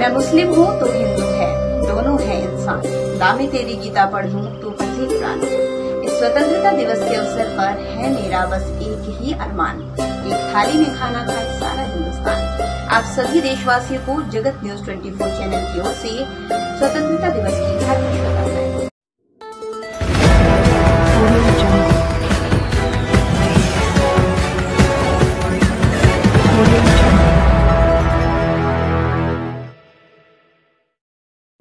मैं मुस्लिम हूँ तो हिंदू है। दोनों है इंसान। दामे तेरी गीता पढ़ तो पढ़े कुरान इस स्वतंत्रता दिवस के अवसर पर है मेरा बस एक ही अरमान। एक थाली में खाना खाए सारा हिंदुस्तान। आप सभी देशवासियों को जगत न्यूज़ 24 चैनल की ओर से स्वतंत्रता दिवस की हार्दिक शुभकामनाएँ।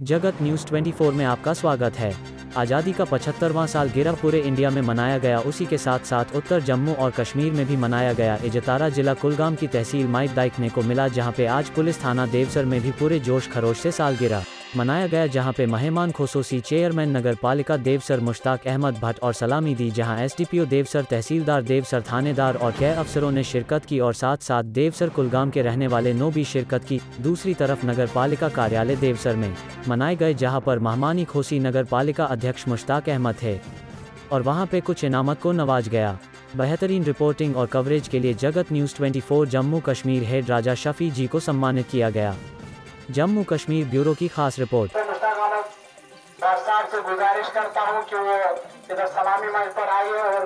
जगत न्यूज़ 24 में आपका स्वागत है। आज़ादी का पचहत्तरवां साल गिरह पूरे इंडिया में मनाया गया, उसी के साथ साथ उत्तर जम्मू और कश्मीर में भी मनाया गया। इजतारा जिला कुलगाम की तहसील माइक दाइकने को मिला, जहाँ पे आज पुलिस थाना देवसर में भी पूरे जोश खरोश से साल गिरा। मनाया गया, जहाँ पे मेहमान खोसूसी चेयरमैन नगर पालिका देवसर मुश्ताक अहमद भट्ट और सलामी दी, जहाँ एसडीपीओ देवसर, तहसीलदार देवसर, थानेदार और कई अफसरों ने शिरकत की और साथ साथ देवसर कुलगाम के रहने वाले नो भी शिरकत की। दूसरी तरफ़ नगर पालिका कार्यालय देवसर में मनाए गए, जहाँ पर महमानी खोसी नगर पालिका अध्यक्ष मुश्ताक अहमद थे और वहाँ पे कुछ इनामत को नवाज़ गया। बेहतरीन रिपोर्टिंग और कवरेज के लिए जगत न्यूज़ 24 जम्मू कश्मीर हेड राजा शफी जी को सम्मानित किया गया। जम्मू कश्मीर ब्यूरो की खास रिपोर्ट। साहब से गुजारिश करता हूँ कि वो इधर सलामी मंच पर आइए और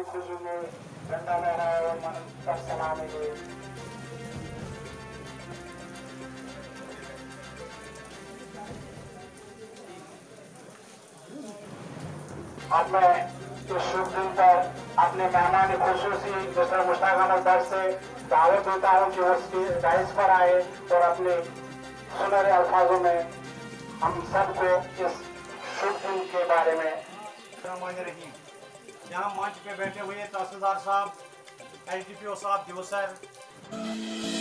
मेहमान खुशी में मैं इस शुभ दिन पर अपने मेहमान खुशूसी मिस्टर मुश्ताक अहमद दर से दावत देता हूँ कि वो डाइस पर आए और अपने सुनहरे अल्फाजों में हम सबको इस शुभ दिन के बारे में रहीम यहाँ मंच पे बैठे हुए तहसीलदार साहब एल साहब दिवसर